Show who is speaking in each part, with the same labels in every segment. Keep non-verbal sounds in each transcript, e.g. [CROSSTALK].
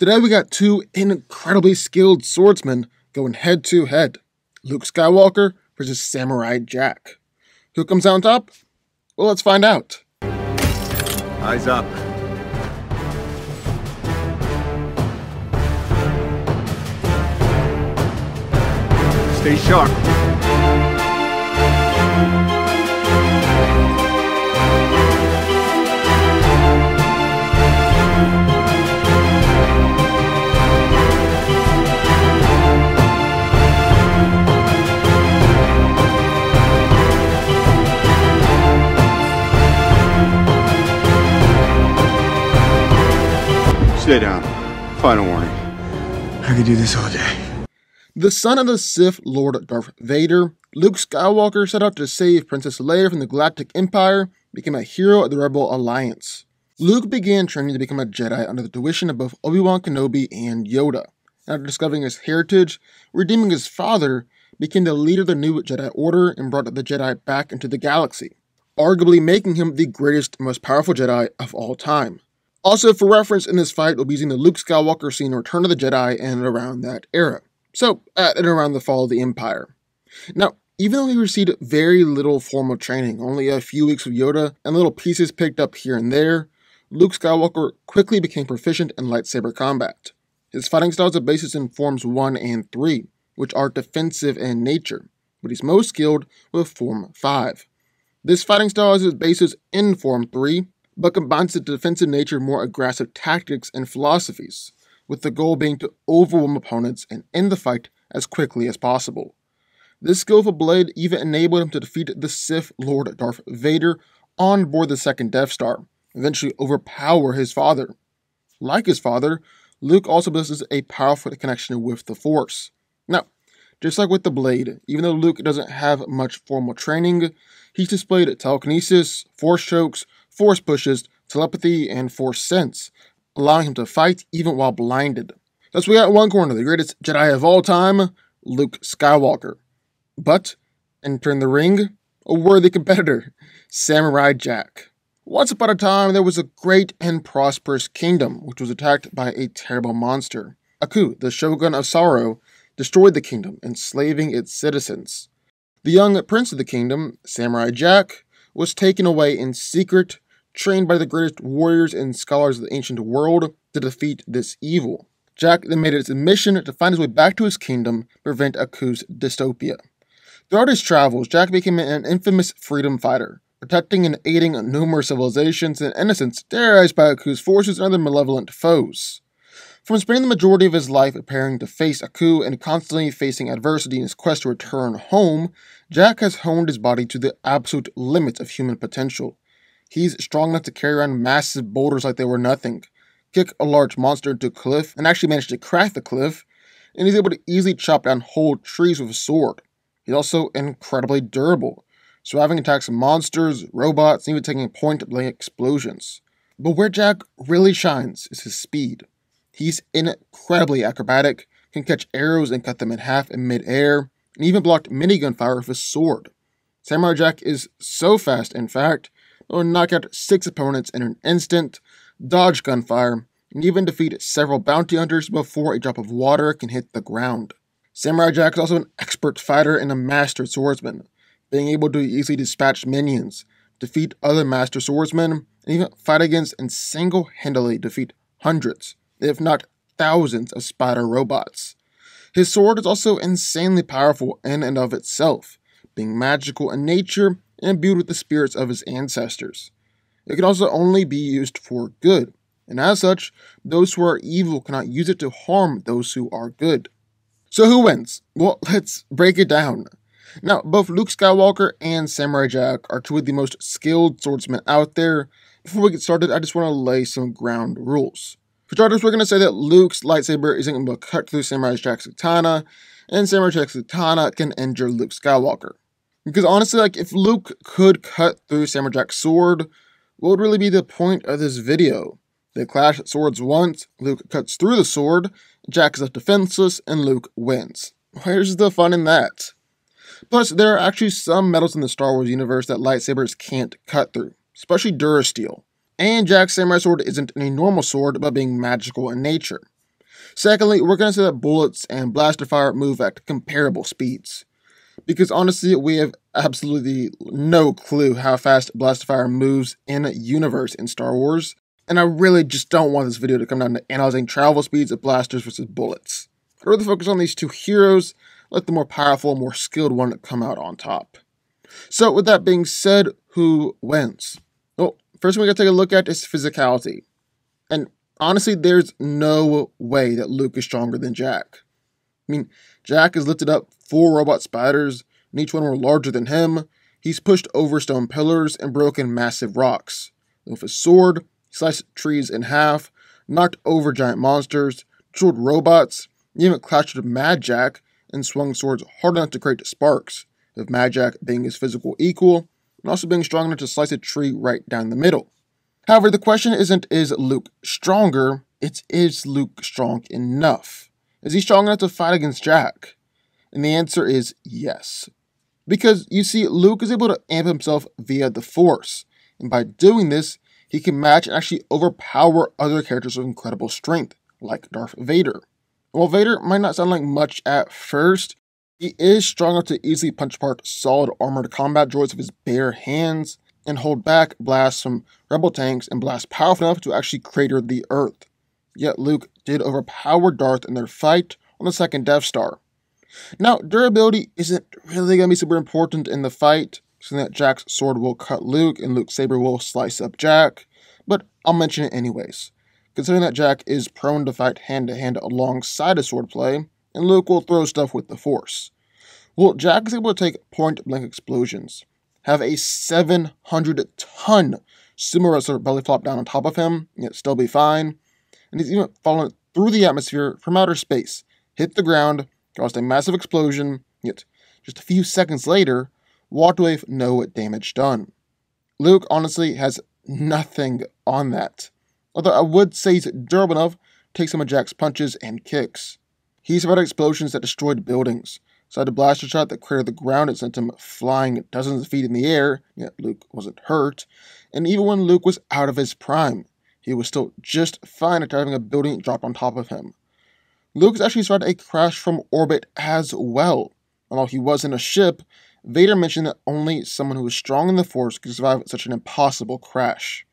Speaker 1: Today we got two incredibly skilled swordsmen going head to head. Luke Skywalker versus Samurai Jack. Who comes out on top? Well, let's find out.
Speaker 2: Eyes up. Stay sharp. Stay down. Final warning.
Speaker 3: I could do this all day.
Speaker 1: The son of the Sith Lord Darth Vader, Luke Skywalker set out to save Princess Leia from the Galactic Empire, became a hero of the Rebel Alliance. Luke began training to become a Jedi under the tuition of both Obi-Wan Kenobi and Yoda. After discovering his heritage, redeeming his father, became the leader of the new Jedi Order and brought the Jedi back into the galaxy, arguably making him the greatest, most powerful Jedi of all time. Also, for reference in this fight, we'll be using the Luke Skywalker scene Return of the Jedi and around that era. So, at and around the fall of the Empire. Now, even though he received very little formal training, only a few weeks of Yoda and little pieces picked up here and there, Luke Skywalker quickly became proficient in lightsaber combat. His fighting styles are basis in Forms 1 and 3, which are defensive in nature, but he's most skilled with Form 5. This fighting style is his basis in Form 3, but combines the defensive nature more aggressive tactics and philosophies, with the goal being to overwhelm opponents and end the fight as quickly as possible. This skillful blade even enabled him to defeat the Sith Lord Darth Vader on board the second Death Star, eventually overpower his father. Like his father, Luke also possesses a powerful connection with the Force. Now, just like with the blade, even though Luke doesn't have much formal training, he's displayed telekinesis, force chokes, force pushes, telepathy, and force sense, allowing him to fight even while blinded. Thus, we got one corner, the greatest Jedi of all time, Luke Skywalker. But, entering the ring, a worthy competitor, Samurai Jack. Once upon a time, there was a great and prosperous kingdom which was attacked by a terrible monster. Aku, the shogun of sorrow, destroyed the kingdom, enslaving its citizens. The young prince of the kingdom, Samurai Jack, was taken away in secret, trained by the greatest warriors and scholars of the ancient world to defeat this evil. Jack then made it his mission to find his way back to his kingdom, prevent Aku's dystopia. Throughout his travels, Jack became an infamous freedom fighter, protecting and aiding numerous civilizations and innocents terrorized by Aku's forces and other malevolent foes. From spending the majority of his life preparing to face Aku and constantly facing adversity in his quest to return home, Jack has honed his body to the absolute limits of human potential. He's strong enough to carry around massive boulders like they were nothing, kick a large monster into a cliff, and actually manage to crack the cliff, and he's able to easily chop down whole trees with a sword. He's also incredibly durable, surviving attacks of monsters, robots, and even taking point blank explosions. But where Jack really shines is his speed. He's incredibly acrobatic, can catch arrows and cut them in half in midair, and even blocked minigun fire with his sword. Samurai Jack is so fast, in fact, will knock out six opponents in an instant, dodge gunfire, and even defeat several bounty hunters before a drop of water can hit the ground. Samurai Jack is also an expert fighter and a master swordsman, being able to easily dispatch minions, defeat other master swordsmen, and even fight against and single handedly defeat hundreds, if not thousands, of spider robots. His sword is also insanely powerful in and of itself, being magical in nature and imbued with the spirits of his ancestors. It can also only be used for good, and as such, those who are evil cannot use it to harm those who are good. So who wins? Well, [LAUGHS] let's break it down. Now, both Luke Skywalker and Samurai Jack are two of the most skilled swordsmen out there. Before we get started, I just want to lay some ground rules. For starters, we're going to say that Luke's lightsaber isn't going to cut through Samurai Jack's katana, and Samurai Jack's katana can injure Luke Skywalker. Because honestly, like, if Luke could cut through Samurai Jack's sword, what would really be the point of this video? They clash swords once, Luke cuts through the sword, Jack is left defenseless, and Luke wins. Where's the fun in that? Plus, there are actually some metals in the Star Wars universe that lightsabers can't cut through, especially Durasteel. And Jack's samurai sword isn't a normal sword, but being magical in nature. Secondly, we're going to say that bullets and blaster fire move at comparable speeds. Because honestly, we have absolutely no clue how fast blaster fire moves in universe in Star Wars, and I really just don't want this video to come down to analyzing travel speeds of blasters versus bullets. I'd rather focus on these two heroes, let the more powerful, more skilled one come out on top. So, with that being said, who wins? Well, first we gotta take a look at is physicality. And honestly, there's no way that Luke is stronger than Jack. I mean, Jack has lifted up four robot spiders, and each one were larger than him. He's pushed over stone pillars and broken massive rocks. With his sword, he sliced trees in half, knocked over giant monsters, destroyed robots, even clashed with Mad Jack, and swung swords hard enough to create sparks, with Mad Jack being his physical equal, and also being strong enough to slice a tree right down the middle. However, the question isn't is Luke stronger, it's is Luke strong enough? Is he strong enough to fight against Jack? And the answer is yes. Because you see, Luke is able to amp himself via the Force, and by doing this, he can match and actually overpower other characters with incredible strength, like Darth Vader. While Vader might not sound like much at first, he is strong enough to easily punch apart solid armored combat droids with his bare hands and hold back blasts from rebel tanks and blast powerful enough to actually crater the Earth. Yet Luke did overpower Darth in their fight on the second Death Star. Now, durability isn't really going to be super important in the fight, since that Jack's sword will cut Luke and Luke's saber will slice up Jack, but I'll mention it anyways considering that Jack is prone to fight hand to hand alongside a swordplay, and Luke will throw stuff with the Force. Well, Jack is able to take point blank explosions, have a 700 ton sumo wrestler belly flop down on top of him, yet still be fine, and he's even fallen through the atmosphere from outer space, hit the ground, caused a massive explosion, yet just a few seconds later, walked away with no damage done. Luke honestly has nothing on that although I would say he's durable enough to take some of Jack's punches and kicks. He survived explosions that destroyed buildings, so had a blaster shot that cleared the ground and sent him flying dozens of feet in the air, yet Luke wasn't hurt. And even when Luke was out of his prime, he was still just fine after having a building drop on top of him. Luke actually survived a crash from orbit as well. While he was in a ship, Vader mentioned that only someone who was strong in the Force could survive such an impossible crash.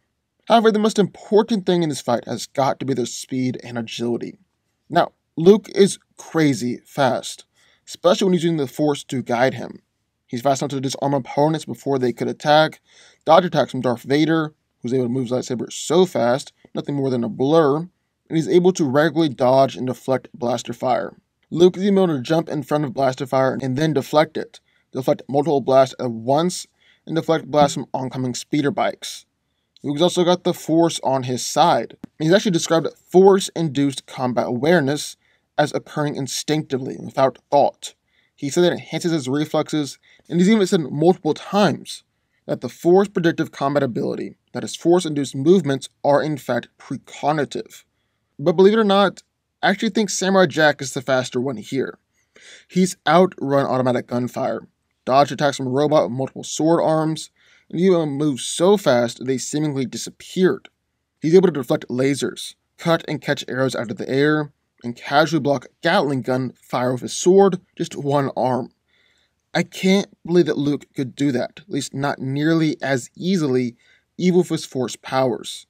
Speaker 1: However, the most important thing in this fight has got to be their speed and agility. Now, Luke is crazy fast, especially when he's using the Force to guide him. He's fast enough to disarm opponents before they could attack, dodge attacks from Darth Vader, who's able to move his lightsaber so fast, nothing more than a blur, and he's able to regularly dodge and deflect blaster fire. Luke is able to jump in front of blaster fire and then deflect it, deflect multiple blasts at once, and deflect blasts from oncoming speeder bikes. Luke's also got the Force on his side. He's actually described Force induced combat awareness as occurring instinctively, without thought. He said that it enhances his reflexes, and he's even said multiple times that the Force predictive combat ability, that his Force induced movements, are in fact precognitive. But believe it or not, I actually think Samurai Jack is the faster one here. He's outrun automatic gunfire, dodged attacks from a robot with multiple sword arms, and even moves so fast they seemingly disappeared. He's able to deflect lasers, cut and catch arrows out of the air, and casually block Gatling gun fire with his sword, just one arm. I can't believe that Luke could do that, at least not nearly as easily, even with his force powers.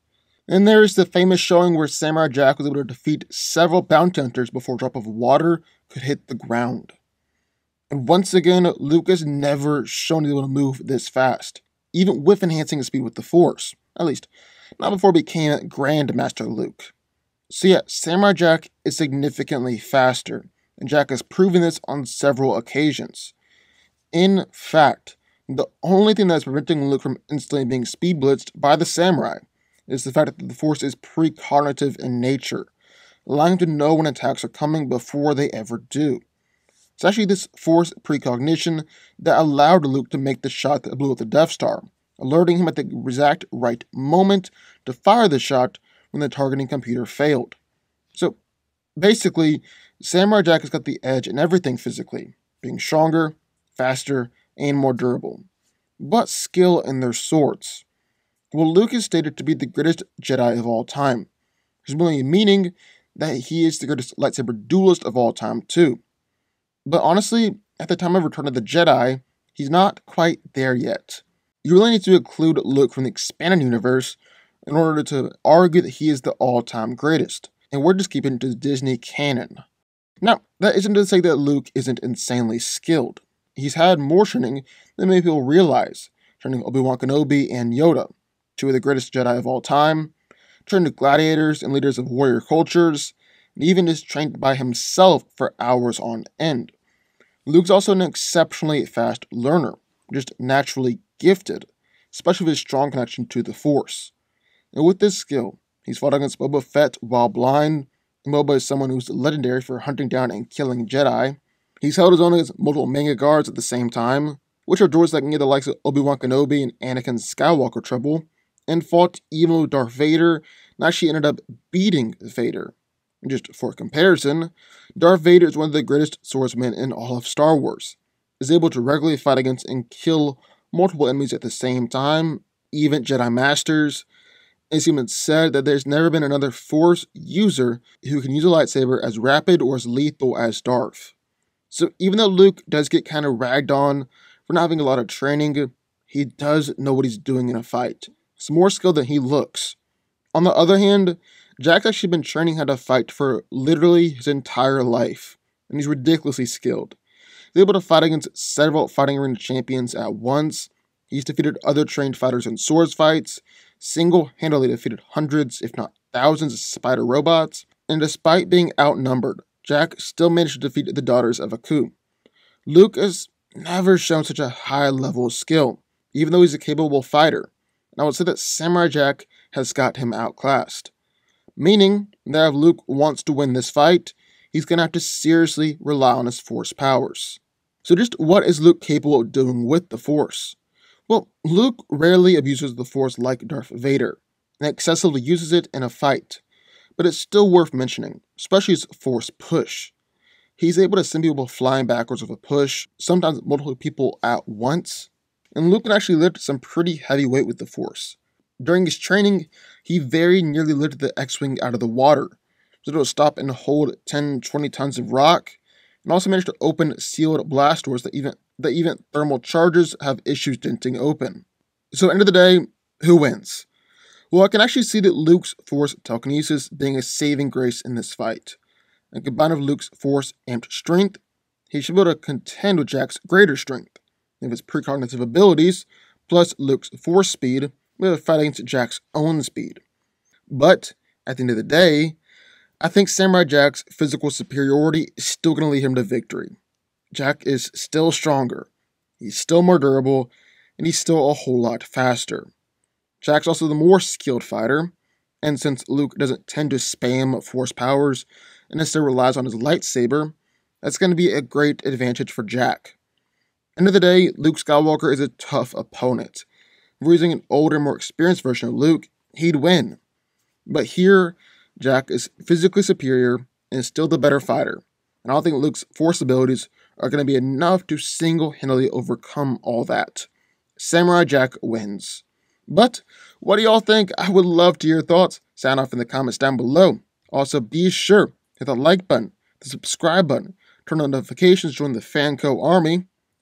Speaker 1: And there is the famous showing where Samurai Jack was able to defeat several bounty hunters before a drop of water could hit the ground. And once again, Luke has never shown to able to move this fast even with enhancing his speed with the Force. At least, not before he became Grand Master Luke. So yeah, Samurai Jack is significantly faster, and Jack has proven this on several occasions. In fact, the only thing that is preventing Luke from instantly being speed blitzed by the samurai is the fact that the Force is precognitive in nature, allowing to know when attacks are coming before they ever do. It's actually this Force precognition that allowed Luke to make the shot that blew up the Death Star, alerting him at the exact right moment to fire the shot when the targeting computer failed. So basically, Samurai Jack has got the edge in everything physically, being stronger, faster, and more durable. But skill in their swords. Well, Luke is stated to be the greatest Jedi of all time, presumably meaning that he is the greatest lightsaber duelist of all time, too. But honestly, at the time of Return of the Jedi, he's not quite there yet. You really need to include Luke from the expanded universe in order to argue that he is the all time greatest, and we're just keeping to the Disney canon. Now, that isn't to say that Luke isn't insanely skilled. He's had more training than many people realize, training Obi Wan Kenobi and Yoda, two of the greatest Jedi of all time, trained gladiators and leaders of warrior cultures, and even is trained by himself for hours on end. Luke's also an exceptionally fast learner, just naturally gifted, especially with his strong connection to the Force. And with this skill, he's fought against Boba Fett while blind. Boba is someone who's legendary for hunting down and killing Jedi. He's held his own against multiple MagnaGuards at the same time, which are droids that can get the likes of Obi-Wan Kenobi and Anakin Skywalker trouble, and fought evil Darth Vader, and actually ended up beating Vader. Just for comparison, Darth Vader is one of the greatest swordsmen in all of Star Wars. Is able to regularly fight against and kill multiple enemies at the same time, even Jedi Masters. It's even said that there's never been another Force user who can use a lightsaber as rapid or as lethal as Darth. So even though Luke does get kind of ragged on for not having a lot of training, he does know what he's doing in a fight. He's more skilled than he looks. On the other hand, Jack's actually been training how to fight for literally his entire life, and he's ridiculously skilled. He's able to fight against several fighting arena champions at once. He's defeated other trained fighters in swords fights, single handedly defeated hundreds, if not thousands, of spider robots, and despite being outnumbered, Jack still managed to defeat the daughters of Aku. Luke has never shown such a high level of skill, even though he's a capable fighter. And I would say that Samurai Jack has got him outclassed. Meaning that if Luke wants to win this fight, he's going to have to seriously rely on his Force powers. So, just what is Luke capable of doing with the Force? Well, Luke rarely abuses the Force like Darth Vader, and excessively uses it in a fight. But it's still worth mentioning, especially his Force push. He's able to send people flying backwards with a push, sometimes multiple people at once, and Luke can actually lift some pretty heavy weight with the Force. During his training, he very nearly lifted the X Wing out of the water, so it would stop and hold 10 20 tons of rock, and also managed to open sealed blast doors that even, that even thermal charges have issues denting open. So, end of the day, who wins? Well, I can actually see that Luke's Force telekinesis being a saving grace in this fight. And combined with Luke's Force amped strength, he should be able to contend with Jack's greater strength. If his precognitive abilities, plus Luke's Force speed, with a fight against Jack's own speed. But at the end of the day, I think Samurai Jack's physical superiority is still going to lead him to victory. Jack is still stronger, he's still more durable, and he's still a whole lot faster. Jack's also the more skilled fighter, and since Luke doesn't tend to spam force powers and instead relies on his lightsaber, that's going to be a great advantage for Jack. End of the day, Luke Skywalker is a tough opponent. If we're using an older, more experienced version of Luke, he'd win. But here, Jack is physically superior and is still the better fighter. And I don't think Luke's force abilities are going to be enough to single handedly overcome all that. Samurai Jack wins. But what do y'all think? I would love to hear your thoughts. Sound off in the comments down below. Also, be sure to hit the like button, the subscribe button, turn on notifications, join the DanCo army,